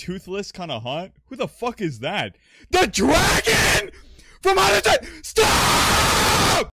toothless kind of hunt? Who the fuck is that? The dragon from outer space! Stop!